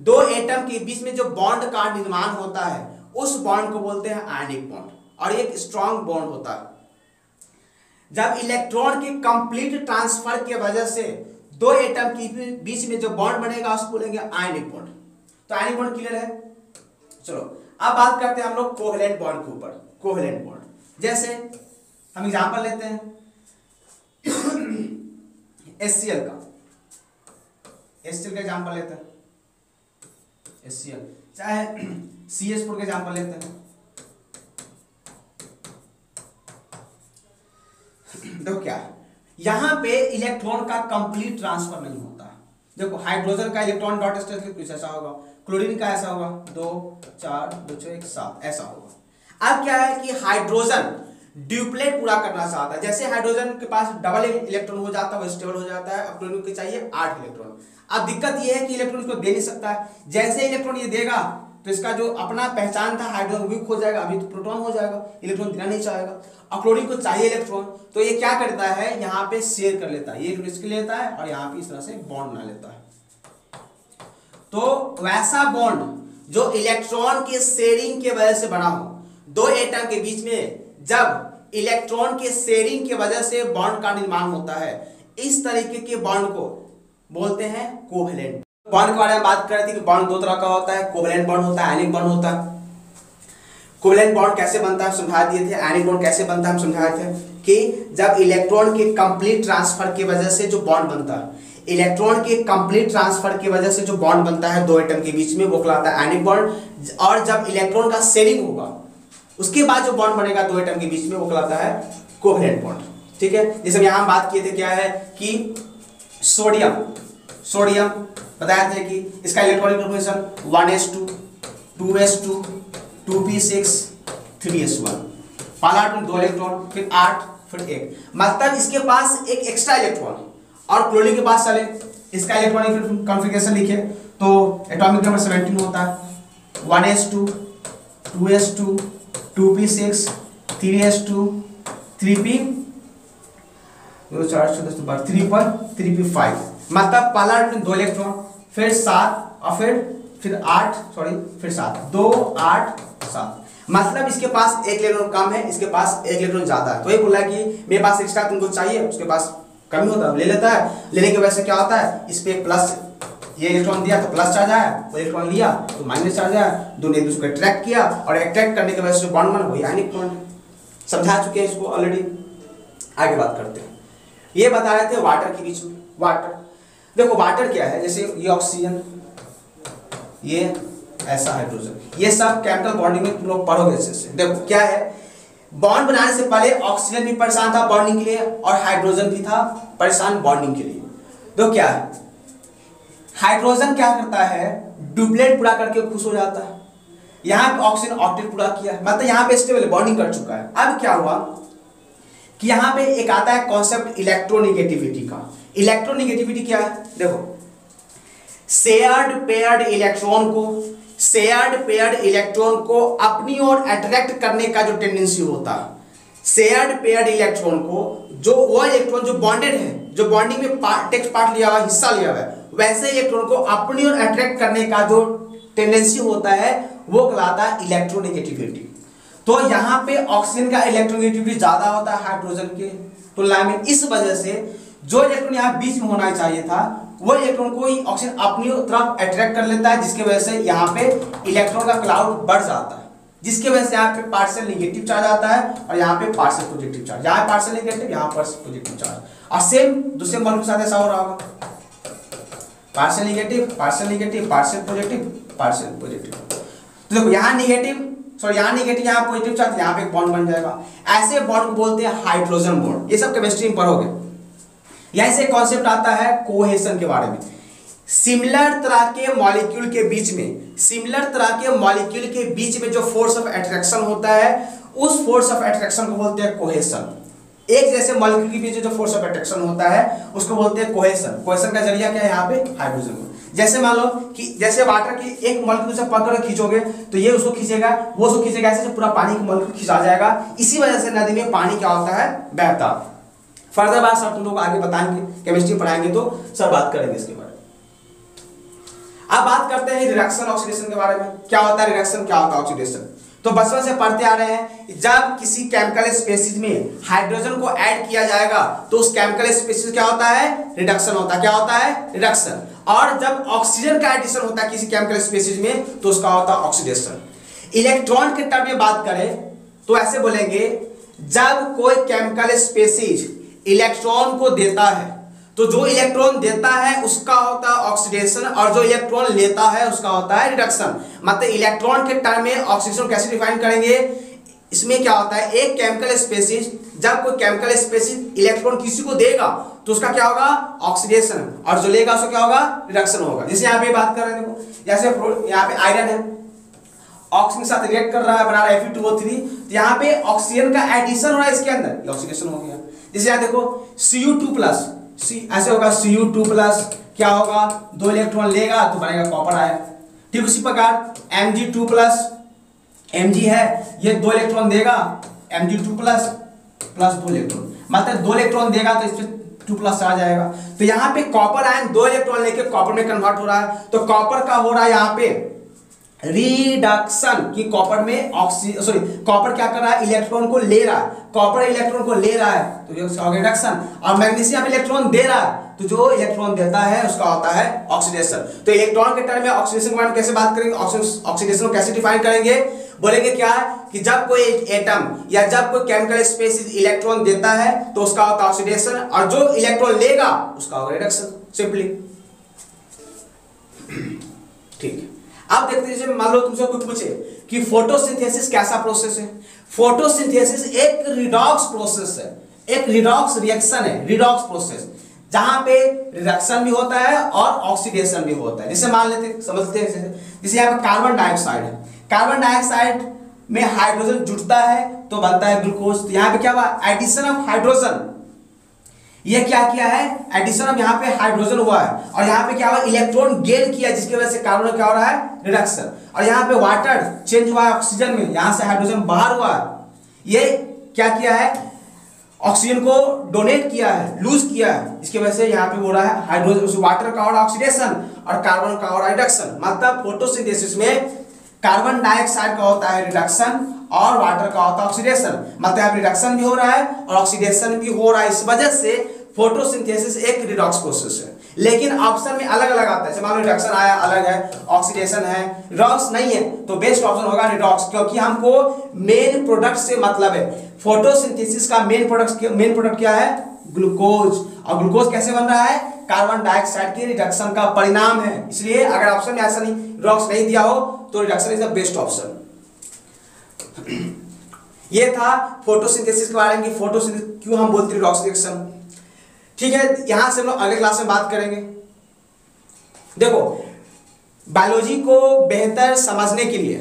दो एटम के बीच में जो बॉन्ड का निर्माण होता है, उस बॉन्ड को बोलते हैं आयनिक बॉन्ड और एक स्ट्रॉन्ग बॉन्ड होता है। जब इलेक्ट्रॉन के कंप्लीट ट्रांसफ़र के वजह से दो एटम के बीच में जो बॉन्ड बनेगा, उसको बोलेंगे आयनिक बॉन्ड तो आयनिक बॉन्ड क्लियर है? चलो, अब बात करते हैं हम लोग कोवलेंट बॉन्ड के ऊपर कोवलेंट बॉन्ड जैसे हम एग्जांपल लेते हैं। एससीएल का। एससीएल का एग्ज़ाम्पल लेते हैं। एस चाहे सी एस फोर का एग्ज़ाम्पल लेते हैं। देखो क्या यहाँ पे इलेक्ट्रॉन का कंप्लीट ट्रांसफ़र नहीं होता। देखो हाइड्रोजन का इलेक्ट्रॉन डॉट स्टेट कुछ ऐसा होगा। क्लोरीन का ऐसा होगा। दो, चार, दो, छह, एक, सात, ऐसा होगा। अब क्या है कि हाइड्रोजन ड्यूप्लेट पूरा करना चाहता है। जैसे हाइड्रोजन के पास डबल इलेक्ट्रॉन हो जाता है वो स्टेबल हो जाता है, अब क्लोरीन के चाहिए आठ इलेक्ट्रॉन अब दिक्कत यह है कि इलेक्ट्रॉन इसको दे नहीं सकता है। जैसे इलेक्ट्रॉन ये देगा तो इसका जो अपना पहचान था हाइड्रोजन वीक हो जाएगा, अभी तो प्रोटॉन हो जाएगा इलेक्ट्रॉन देना नहीं चाहेगा। और क्लोरीन को चाहिए इलेक्ट्रॉन तो ये क्या करता है? यहाँ पे शेयर कर लेता है। ये रिस्क लेता है और यहाँ पे इस तरह से बॉन्ड बना लेता है। तो वैसा बॉन्ड जो इलेक्ट्रॉन के शेयरिंग के वजह से बना हो, दो एटम के बीच में जब इलेक्ट्रॉन के शेयरिंग के वजह से बॉन्ड का निर्माण होता है, इस तरीके के बॉन्ड को बोलते हैं कोवेलेंट बॉन्ड के बारे में बात कर रहे थे कि बॉन्ड दो तरह का होता है कोवेलेंट बॉन्ड होता है एनिक बॉन्ड होता है। कोवलेंट बॉन्ड कैसे बनता है समझा दिए थे एनिक बॉन्ड कैसे बनता है हम समझाए थे कि जब इलेक्ट्रॉन के कंप्लीट ट्रांसफ़र की वजह से जो बॉन्ड बनता है इलेक्ट्रॉन के कंप्लीट ट्रांसफ़र की वजह से जो बॉन्ड बनता है दो एटम के बीच में, वो कहलाता है एनिक बॉन्ड और जब इलेक्ट्रॉन का शेयरिंग होगा, उसके बाद जो बॉन्ड बनेगा दो एटम के बीच में, वो कहलाता है कोवलेंट बॉन्ड ठीक है? जैसे यहाँ बात किए थे क्या है कि सोडियम सोडियम बताया था कि इसका electronic conformation one S two P six, three S one. पहला एटम दो इलेक्ट्रॉन फिर आठ, फिर एक। मतलब इसके पास एक एक्स्ट्रा इलेक्ट्रॉन और क्लोरीन के पास चले। इसका इलेक्ट्रॉनिक कॉन्फ़िगरेशन लिखे। तो एटॉमिक नंबर सेवेंटीन होता है। One S two two S two two P six three S two three P दो चार चौदह बारह थ्री पर थ्री पी फाइव मतलब पहला दो इलेक्ट्रॉन फिर सात, और फिर फिर आठ सॉरी फिर सात। दो, आठ, सात। मतलब इसके पास एक इलेक्ट्रॉन कम है, इसके पास एक इलेक्ट्रॉन ज़्यादा है। तो ये बोला कि मेरे पास एक्स्ट्रा तुमको चाहिए, उसके पास कमी होता है, ले लेता है। लेने की वजह से क्या होता है, इस पे प्लस ये इलेक्ट्रॉन दिया तो प्लस चार्ज आया वो इलेक्ट्रॉन लिया तो माइनस चार्ज आया। दोनों एक दूसरे को अट्रैक्ट किया, और अट्रैक्ट करने की वजह से बॉन्ड बना, वही आयनिक बॉन्ड समझा चुके हैं इसको ऑलरेडी आगे बात करते हैं। ये बता रहे थे वाटर के बीच में। वाटर देखो वाटर क्या है? जैसे ये ऑक्सीजन ये ऐसा हाइड्रोजन ये सब केमिकल बॉन्डिंग में तुम लोग पढ़ोगे जैसे देखो, क्या है? बॉन्ड बनाने से पहले ऑक्सीजन भी परेशान था बॉन्डिंग के लिए और हाइड्रोजन भी था परेशान बॉन्डिंग के लिए। तो क्या है? हाइड्रोजन क्या करता है? डुप्लेट पूरा करके खुश हो जाता है। यहाँ पे ऑक्सीजन ऑक्टेट पूरा किया है। मतलब यहाँ पे स्टेबल बॉन्डिंग कर चुका है। अब क्या हुआ? कि यहाँ पे एक आता है कॉन्सेप्ट इलेक्ट्रोनिगेटिविटी का। इलेक्ट्रोनिगेटिविटी क्या है? देखो शेयर्ड पेयर्ड इलेक्ट्रॉन को शेयर्ड पेयर्ड इलेक्ट्रॉन को अपनी ओर अट्रैक्ट करने का जो टेंडेंसी होता है शेयर्ड पेयर्ड इलेक्ट्रॉन को, जो वो इलेक्ट्रॉन जो बॉन्डेड है, जो बॉन्डिंग में पार्ट टेक्स्ट पार्ट लिया हुआ, हिस्सा लिया हुआ है, वैसे इलेक्ट्रॉन को अपनी ओर अट्रैक्ट करने का जो टेंडेंसी होता है, वो कहलाता है इलेक्ट्रोनिगेटिविटी तो यहाँ पे ऑक्सीजन का इलेक्ट्रोनिगेटिविटी ज़्यादा होता है हाइड्रोजन के तुलना में, इस वजह से जो इलेक्ट्रॉन यहाँ बीच में होना चाहिए था वो इलेक्ट्रॉन को ही ऑक्सीजन अपनी तरफ़ अट्रैक्ट कर लेता है, जिसकी वजह से यहाँ पे इलेक्ट्रॉन का क्लाउड बढ़ जाता है। जिसकी वजह से यहाँ पे पार्सल निगेटिव चार्ज आता है और यहाँ पे पार्सल पॉजिटिव चार्ज यहाँ पार्सल निगेटिव यहाँ पर पॉजिटिव चार्ज और सेम दूसरे मॉलिक्यूल के साथ ऐसा हो रहा होगा। Partial negative partial negative partial positive partial positive तो देखो, यहाँ निगेटिव सॉरी यहाँ निगेटिव यहाँ पॉजिटिव चार्ज यहाँ पे एक बॉन्ड बन जाएगा। ऐसे बॉन्ड को बोलते हैं हाइड्रोजन बॉन्ड ये सब केमिस्ट्री में पढ़ोगे। यहाँ से कॉन्सेप्ट आता है कोहेशन के बारे में। सिमिलर तरह के मॉलिक्यूल के बीच में सिमिलर तरह के मॉलिक्यूल के बीच में जो फोर्स ऑफ़ अट्रैक्शन होता है, उस फोर्स ऑफ़ अट्रैक्शन को बोलते हैं कोहेशन एक जैसे मॉलिक्यूल के बीच जो फोर्स ऑफ़ अट्रैक्शन होता है, उसको बोलते हैं कोहेशन कोहेशन का ज़रिया क्या है यहाँ पे? हाइड्रोजन जैसे मान लो कि, जैसे वाटर की एक मॉलिक्यूल से पकड़ खींचोगे तो ये उसको खींचेगा, वो उसको खींचेगा, ऐसे पूरा पानी का मॉलिक्यूल खींचा जाएगा। इसी वजह से नदी में पानी क्या होता है? बहता। फर्दर बात सर तुम लोग आगे बताएँगे केमिस्ट्री पढ़ाएँगे तो सर बात करेंगे इसके बारे में। अब बात करते हैं रिडक्शन ऑक्सीडेशन के बारे में। क्या होता है रिडक्शन क्या होता है ऑक्सीडेशन तो बचपन से पढ़ते आ रहे हैं जब किसी केमिकल स्पेसिस में हाइड्रोजन को ऐड किया जाएगा तो उस केमिकल स्पेसिस क्या होता है? रिडक्शन होता है। क्या होता है? रिडक्शन और जब ऑक्सीजन का एडिशन होता है किसी केमिकल स्पेसिस में तो उसका होता है ऑक्सीडेशन इलेक्ट्रॉन के टर्म में बात करें तो ऐसे बोलेंगे, जब कोई केमिकल स्पेसिस इलेक्ट्रॉन को देता है। तो जो इलेक्ट्रॉन देता है, उसका होता है ऑक्सीडेशन और जो इलेक्ट्रॉन लेता है, उसका होता है रिडक्शन मतलब इलेक्ट्रॉन के टर्म में ऑक्सीडेशन कैसे डिफाइन करेंगे? इसमें क्या होता है? एक केमिकल स्पेसिस जब कोई केमिकल स्पेसिस इलेक्ट्रॉन किसी को देगा तो उसका क्या होगा? ऑक्सीडेशन और जो लेगा, उसका क्या होगा? रिडक्शन होगा। जैसे यहाँ पे बात कर रहे हैं जैसे यहाँ पे आयरन है। ऑक्सीजन के साथ रिएक्ट कर रहा है, बना रहा है Fe2O3 तो यहाँ पे ऑक्सीजन का एडिशन हो रहा है इसके अंदर। ऑक्सीडेशन हो गया। जैसे यहाँ देखो Cu2 प्लस सी ऐसे होगा Cu2 प्लस क्या होगा? दो इलेक्ट्रॉन लेगा तो बनेगा कॉपर आया ठीक उसी प्रकार Mg2 प्लस Mg है, ये दो इलेक्ट्रॉन देगा Mg2 प्लस प्लस दो इलेक्ट्रॉन मतलब दो इलेक्ट्रॉन देगा तो इसमें टू प्लस आ जाएगा. तो यहाँ पे कॉपर आयन दो इलेक्ट्रॉन लेके कॉपर में कन्वर्ट हो रहा है. तो कॉपर का हो रहा है यहाँ पे रिडक्शन कि कॉपर में ऑक्सीजन सॉरी कॉपर क्या कर रहा है? इलेक्ट्रॉन को ले रहा है। कॉपर इलेक्ट्रॉन को ले रहा है। तो ये रिडक्शन और मैग्नीशियम इलेक्ट्रॉन दे रहा है। तो जो इलेक्ट्रॉन देता है, उसका होता है ऑक्सीडेशन तो इलेक्ट्रॉन के टर्म में ऑक्सीडेशन के बारे में कैसे बात करेंगे? ऑक्सीडेशन को कैसे डिफाइन करेंगे? बोलेंगे क्या? है कि जब कोई एटम या जब कोई केमिकल स्पेसिस इलेक्ट्रॉन देता है तो उसका होता है ऑक्सीडेशन और जो इलेक्ट्रॉन लेगा, उसका होगा रिडक्शन सिंपली ठीक। है अब देखते हैं मान लो तुमसे कोई पूछे कि फोटोसिंथेसिस कैसा प्रोसेस है? फोटोसिंथेसिस एक रिडॉक्स प्रोसेस है। एक रिडॉक्स रिएक्शन है रिडॉक्स प्रोसेस जहाँ पे रिडक्शन भी होता है और ऑक्सीडेशन भी होता है। जैसे मान लेते समझते हैं, जैसे यहाँ पे कार्बन डाइऑक्साइड है। कार्बन डाइऑक्साइड में हाइड्रोजन जुटता है तो बनता है ग्लूकोज तो यहाँ पे क्या हुआ? एडिशन ऑफ़ हाइड्रोजन ये क्या किया है? एडिशन ऑफ़ यहाँ पे हाइड्रोजन हुआ है। और यहाँ पे क्या हुआ? इलेक्ट्रॉन गेन किया, जिसकी वजह से कार्बन क्या हो रहा है? रिडक्शन और यहाँ पे वाटर चेंज हुआ है ऑक्सीजन में। यहाँ से हाइड्रोजन बाहर हुआ है। ये क्या किया है? ऑक्सीजन को डोनेट किया है लूज किया है। इसकी वजह से यहाँ पे हो रहा है हाइड्रोजन वाटर का हो रहा ऑक्सीडेशन और कार्बन का हो रहा है रिडक्शन मतलब फोटोसिंथेसिस में कार्बन डाइऑक्साइड का होता है रिडक्शन और वाटर का होता है ऑक्सीडेशन मतलब रिडक्शन भी हो रहा है और ऑक्सीडेशन भी हो रहा है। इस वजह से फोटोसिंथेसिस एक रिडॉक्स प्रोसेस है। लेकिन ऑप्शन में अलग अलग आता है। लो रिडक्शन आया, अलग है ऑक्सीडेशन है रिडॉक्स नहीं है तो बेस्ट ऑप्शन होगा रिडॉक्स क्योंकि हमको मेन प्रोडक्ट से मतलब है। फोटोसिंथेसिस का मेन प्रोडक्ट मेन प्रोडक्ट क्या है? ग्लूकोज और ग्लूकोज कैसे बन रहा है? कार्बन डाइऑक्साइड के रिडक्शन का परिणाम है। इसलिए अगर ऑप्शन में ऐसा नहीं रॉक्स नहीं दिया हो तो reduction is the best option ये था फोटोसिंथेसिस के बारे में फोटोसिंथेसिस क्यों हम बोलते हैं रिडॉक्स रिएक्शन ठीक है, यहाँ से हम लोग अगले क्लास में बात करेंगे। देखो बायोलॉजी को बेहतर समझने के लिए,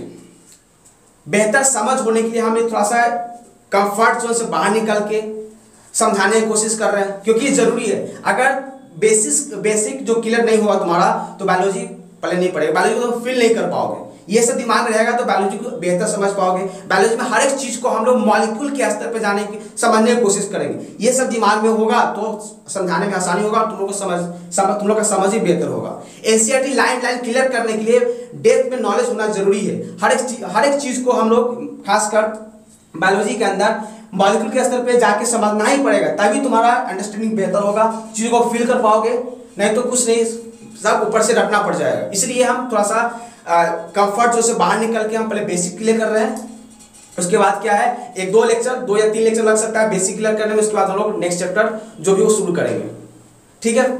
बेहतर समझ होने के लिए हम थोड़ा सा कंफर्ट जोन से बाहर निकल के समझाने की कोशिश कर रहे हैं, क्योंकि ज़रूरी है। अगर बेसिस बेसिक जो क्लियर नहीं हुआ तुम्हारा तो बायोलॉजी पहले नहीं पड़ेगा। बायोलॉजी को तुम फील नहीं कर पाओगे। ये सब दिमाग में रहेगा तो बायोलॉजी को बेहतर समझ पाओगे। बायोलॉजी में हर एक चीज़ को हम लोग मॉलिक्यूल के स्तर पर जाने की, समझने की कोशिश करेंगे। ये सब दिमाग में होगा तो समझाने में आसानी होगा, तुम लोग को समझ समझ तुम लोग का समझ ही बेहतर होगा। एनसीआरटी लाइन लाइन क्लियर करने के लिए डेप्थ में नॉलेज होना ज़रूरी है। हर एक हर एक चीज़ को हम लोग, खासकर बायोलॉजी के अंदर मॉलिक्यूल के स्तर पे जाके समझना ही पड़ेगा, तभी तुम्हारा अंडरस्टैंडिंग बेहतर होगा, चीज़ों को फील कर पाओगे, नहीं तो कुछ नहीं, सब ऊपर से रटना पड़ जाएगा। इसलिए हम थोड़ा सा कंफर्ट जो से बाहर निकल के हम पहले बेसिक क्लियर कर रहे हैं। उसके बाद क्या है? एक दो लेक्चर दो या तीन लेक्चर लग सकता है बेसिक क्लियर करने में। उसके बाद हम लोग नेक्स्ट चैप्टर जो भी वो शुरू करेंगे। ठीक है?